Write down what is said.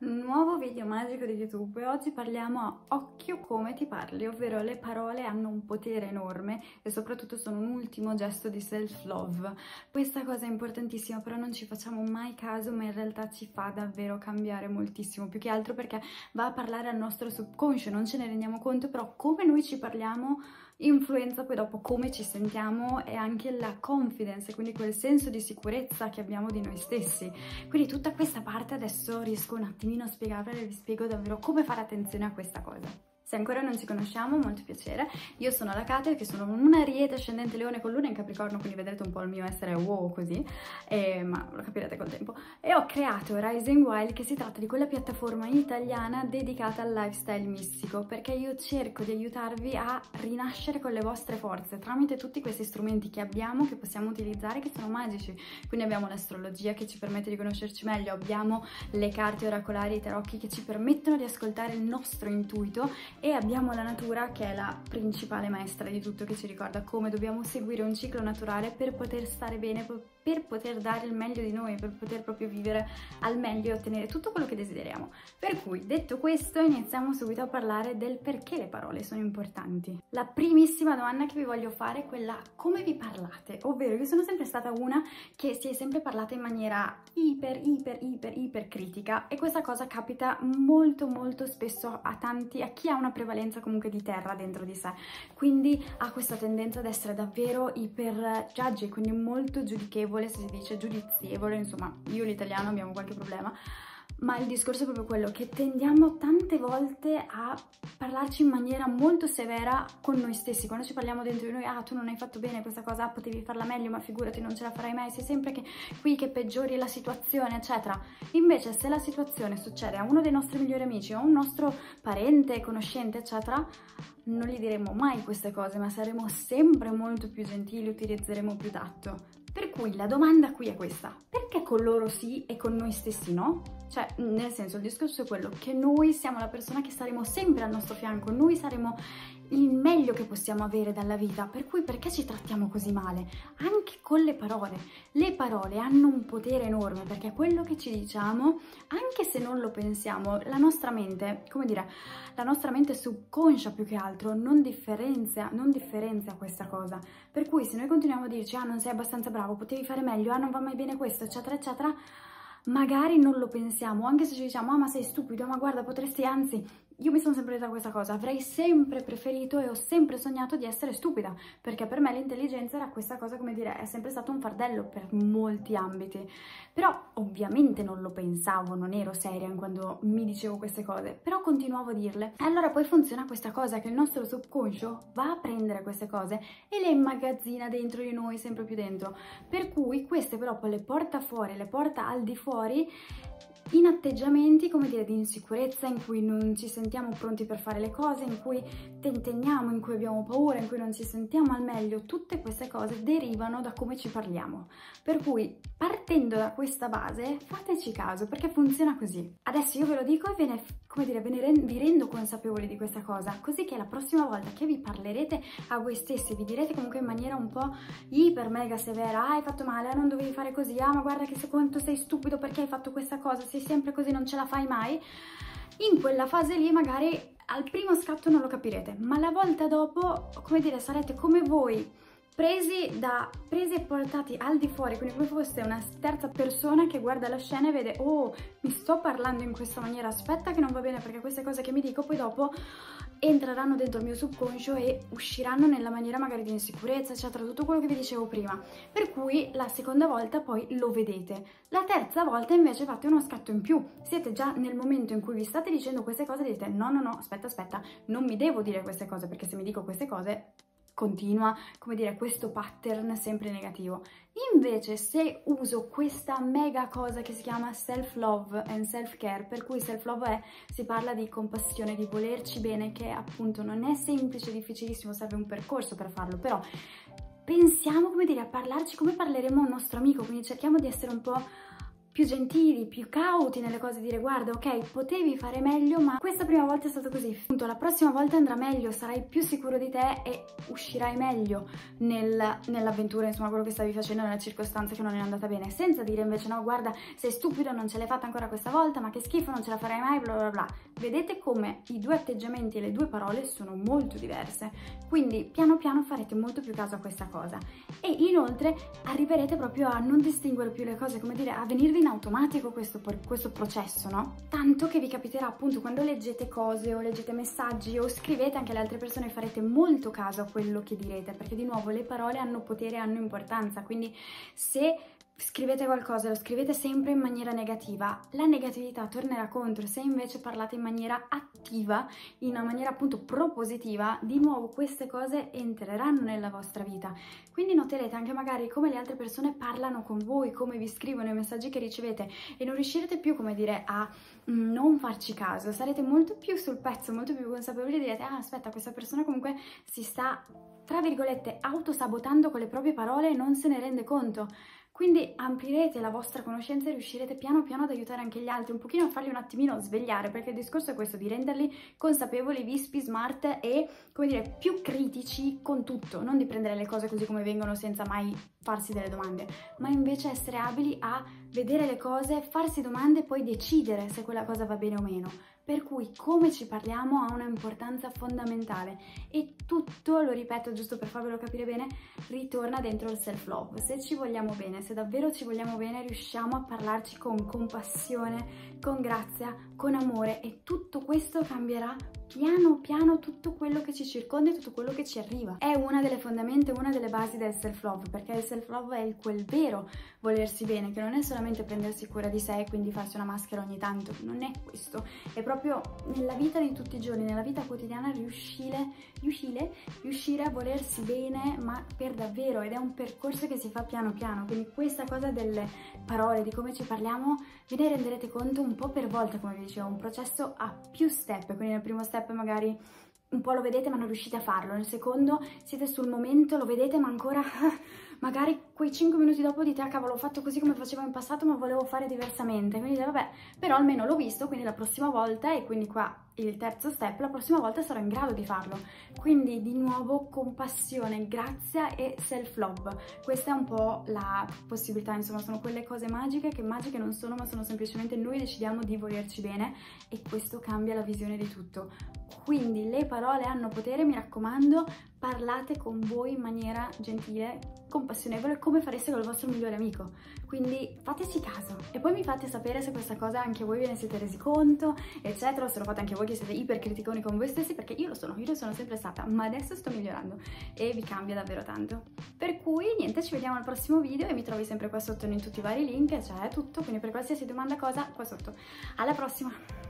Nuovo video magico di YouTube e oggi parliamo a occhio come ti parli, ovvero le parole hanno un potere enorme e soprattutto sono un ultimo gesto di self-love. Questa cosa è importantissima, però non ci facciamo mai caso, ma in realtà ci fa davvero cambiare moltissimo, più che altro perché va a parlare al nostro subconscio, non ce ne rendiamo conto, però come noi ci parliamo influenza poi dopo come ci sentiamo e anche la confidence, quindi quel senso di sicurezza che abbiamo di noi stessi. Quindi tutta questa parte adesso riesco un attimino a spiegarvela e vi spiego davvero come fare attenzione a questa cosa. Se ancora non ci conosciamo, molto piacere. Io sono la Kate, che sono un ariete ascendente leone con luna in capricorno, quindi vedrete un po' il mio essere wow così, e, ma lo capirete col tempo. E ho creato Rising Wild, che si tratta di quella piattaforma italiana dedicata al lifestyle mistico, perché io cerco di aiutarvi a rinascere con le vostre forze, tramite tutti questi strumenti che abbiamo, che possiamo utilizzare, che sono magici. Quindi abbiamo l'astrologia che ci permette di conoscerci meglio, abbiamo le carte oracolari, i tarocchi che ci permettono di ascoltare il nostro intuito e abbiamo la natura che è la principale maestra di tutto che ci ricorda come dobbiamo seguire un ciclo naturale per poter stare bene, per poter dare il meglio di noi, per poter proprio vivere al meglio e ottenere tutto quello che desideriamo. Per cui, detto questo, iniziamo subito a parlare del perché le parole sono importanti. La primissima domanda che vi voglio fare è quella come vi parlate, ovvero io sono sempre stata una che si è sempre parlata in maniera iper, iper, iper, iper critica e questa cosa capita molto, molto spesso a tanti, a chi ha una prevalenza comunque di terra dentro di sé, quindi ha questa tendenza ad essere davvero iper judgy, quindi molto giudichevole giudizievole, se si dice giudizievole, insomma io l'italiano abbiamo qualche problema, ma il discorso è proprio quello che tendiamo tante volte a parlarci in maniera molto severa con noi stessi, quando ci parliamo dentro di noi, ah tu non hai fatto bene questa cosa, ah, potevi farla meglio, ma figurati non ce la farai mai, sei sempre che, qui che peggiori la situazione, eccetera. Invece se la situazione succede a uno dei nostri migliori amici o a un nostro parente, conoscente, eccetera, non gli diremo mai queste cose, ma saremo sempre molto più gentili, utilizzeremo più tatto. Per cui la domanda qui è questa, perché con loro sì e con noi stessi no? Cioè, nel senso, il discorso è quello che noi siamo la persona che saremo sempre al nostro fianco, noi saremo il meglio che possiamo avere dalla vita, per cui perché ci trattiamo così male? Anche con le parole. Le parole hanno un potere enorme perché quello che ci diciamo, anche se non lo pensiamo, la nostra mente, come dire, la nostra mente subconscia più che altro non differenzia, non differenzia questa cosa. Per cui se noi continuiamo a dirci ah non sei abbastanza bravo, potevi fare meglio, ah non va mai bene questo, eccetera, eccetera, magari non lo pensiamo, anche se ci diciamo ah ma sei stupido, ma guarda potresti anzi io mi sono sempre detta questa cosa, avrei sempre preferito e ho sempre sognato di essere stupida, perché per me l'intelligenza era questa cosa, come dire, è sempre stato un fardello per molti ambiti. Però ovviamente non lo pensavo, non ero seria quando mi dicevo queste cose, però continuavo a dirle. E allora poi funziona questa cosa che il nostro subconscio va a prendere queste cose e le immagazzina dentro di noi, sempre più dentro. Per cui queste però poi le porta fuori, le porta al di fuori in atteggiamenti, come dire, di insicurezza, in cui non ci sentiamo pronti per fare le cose, in cui tentenniamo, in cui abbiamo paura, in cui non ci sentiamo al meglio, tutte queste cose derivano da come ci parliamo. Per cui, partendo da questa base, fateci caso, perché funziona così. Adesso io ve lo dico e ve ne, come dire, ve ne rend vi rendo consapevoli di questa cosa, così che la prossima volta che vi parlerete a voi stessi, vi direte comunque in maniera un po' iper mega severa, ah hai fatto male, ah non dovevi fare così, ah ma guarda che secondo sei stupido perché hai fatto questa cosa, sei sempre così, non ce la fai mai, in quella fase lì magari al primo scatto non lo capirete, ma la volta dopo, come dire, sarete come voi presi, da, presi e portati al di fuori, quindi come fosse una terza persona che guarda la scena e vede oh, mi sto parlando in questa maniera, aspetta che non va bene perché queste cose che mi dico poi dopo entreranno dentro il mio subconscio e usciranno nella maniera magari di insicurezza, eccetera, tutto quello che vi dicevo prima. Per cui la seconda volta poi lo vedete. La terza volta invece fate uno scatto in più. Siete già nel momento in cui vi state dicendo queste cose e dite no, no, no, aspetta, aspetta, non mi devo dire queste cose perché se mi dico queste cose continua, come dire, questo pattern sempre negativo. Invece se uso questa mega cosa che si chiama self-love and self-care, per cui self-love è, si parla di compassione, di volerci bene, che appunto non è semplice, difficilissimo, serve un percorso per farlo, però pensiamo, come dire, a parlarci come parleremo a un nostro amico, quindi cerchiamo di essere un po' più gentili, più cauti nelle cose, dire guarda ok potevi fare meglio ma questa prima volta è stato così, appunto la prossima volta andrà meglio, sarai più sicuro di te e uscirai meglio nel, nell'avventura, insomma quello che stavi facendo nella circostanza che non è andata bene, senza dire invece no guarda sei stupido, non ce l'hai fatta ancora questa volta, ma che schifo, non ce la farai mai, bla bla bla. Vedete come i due atteggiamenti e le due parole sono molto diverse, quindi piano piano farete molto più caso a questa cosa. E inoltre arriverete proprio a non distinguere più le cose, come dire, a venirvi in automatico questo, questo processo, no? Tanto che vi capiterà appunto quando leggete cose o leggete messaggi o scrivete anche alle altre persone farete molto caso a quello che direte, perché di nuovo le parole hanno potere, hanno importanza, quindi se scrivete qualcosa, lo scrivete sempre in maniera negativa, la negatività tornerà contro. Se invece parlate in maniera attiva, in una maniera appunto propositiva, di nuovo queste cose entreranno nella vostra vita. Quindi noterete anche magari come le altre persone parlano con voi, come vi scrivono i messaggi che ricevete e non riuscirete più, come dire, a mm, non farci caso. Sarete molto più sul pezzo, molto più consapevoli e direte, ah aspetta, questa persona comunque si sta, tra virgolette, autosabotando con le proprie parole non se ne rende conto. Quindi amplierete la vostra conoscenza e riuscirete piano piano ad aiutare anche gli altri, un pochino a farli un attimino svegliare, perché il discorso è questo, di renderli consapevoli, vispi, smart e, come dire, più critici con tutto, non di prendere le cose così come vengono senza mai farsi delle domande, ma invece essere abili a vedere le cose, farsi domande e poi decidere se quella cosa va bene o meno. Per cui come ci parliamo ha un'importanza fondamentale e tutto, lo ripeto giusto per farvelo capire bene, ritorna dentro il self-love. Se ci vogliamo bene, se davvero ci vogliamo bene, riusciamo a parlarci con compassione, con grazia, con amore e tutto questo cambierà piano piano tutto quello che ci circonda e tutto quello che ci arriva. È una delle fondamenta, una delle basi del self-love, perché il self-love è quel vero volersi bene, che non è solamente prendersi cura di sé e quindi farsi una maschera ogni tanto, non è questo, è proprio nella vita di tutti i giorni, nella vita quotidiana riuscire, riuscire, riuscire a volersi bene, ma per davvero, ed è un percorso che si fa piano piano, quindi questa cosa delle parole, di come ci parliamo, ve ne renderete conto un po' per volta, come vi dicevo, un processo a più step, quindi nel primo step magari un po' lo vedete ma non riuscite a farlo, nel secondo siete sul momento, lo vedete ma ancora magari quei 5 minuti dopo dite ah cavolo ho fatto così come facevo in passato ma volevo fare diversamente, quindi vabbè però almeno l'ho visto quindi la prossima volta e quindi qua il terzo step, la prossima volta sarò in grado di farlo. Quindi di nuovo compassione, grazia e self-love. Questa è un po' la possibilità, insomma sono quelle cose magiche che magiche non sono ma sono semplicemente noi decidiamo di volerci bene e questo cambia la visione di tutto. Quindi le parole hanno potere, mi raccomando, parlate con voi in maniera gentile, compassionevole, come fareste con il vostro migliore amico. Quindi fateci caso e poi mi fate sapere se questa cosa anche voi ve ne siete resi conto, eccetera, o se lo fate anche voi che siete ipercriticoni con voi stessi, perché io lo sono, io lo sono sempre stata, ma adesso sto migliorando e vi cambia davvero tanto. Per cui niente, ci vediamo al prossimo video e mi trovi sempre qua sotto in tutti i vari link, cioè tutto, quindi per qualsiasi domanda cosa qua sotto. Alla prossima!